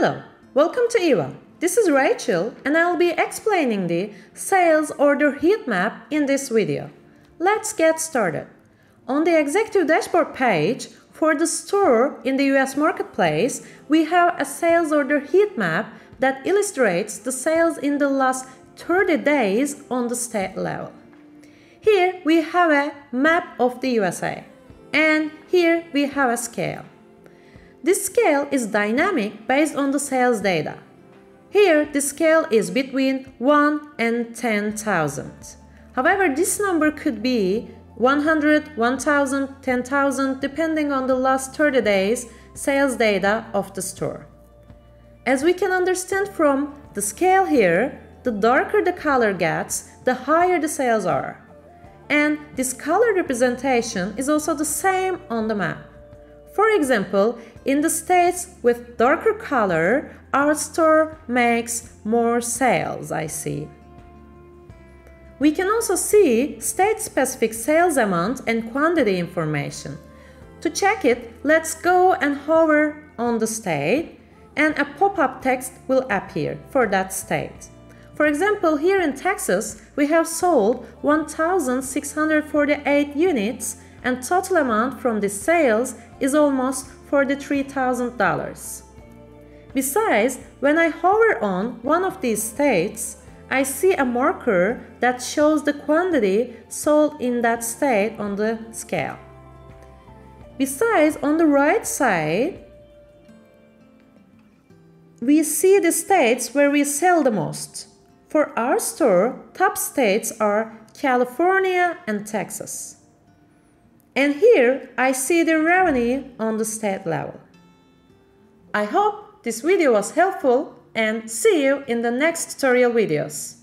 Hello, welcome to EVA. This is Rachel and I'll be explaining the sales order heat map in this video. Let's get started. On the executive dashboard page, for the store in the US marketplace, we have a sales order heat map that illustrates the sales in the last 30 days on the state level. Here we have a map of the USA and here we have a scale. This scale is dynamic based on the sales data. Here the scale is between 1 and 10,000. However, this number could be 100, 1000, 10,000 depending on the last 30 days sales data of the store. As we can understand from the scale here, the darker the color gets, the higher the sales are. And this color representation is also the same on the map. For example, in the states with darker color, our store makes more sales, I see. We can also see state-specific sales amount and quantity information. To check it, let's go and hover on the state and a pop-up text will appear for that state. For example, here in Texas, we have sold 1,648 units and total amount from the sales is almost $43,000. Besides, when I hover on one of these states, I see a marker that shows the quantity sold in that state on the scale. Besides, on the right side, we see the states where we sell the most. For our store, top states are California and Texas. And here I see the revenue on the state level. I hope this video was helpful and see you in the next tutorial videos.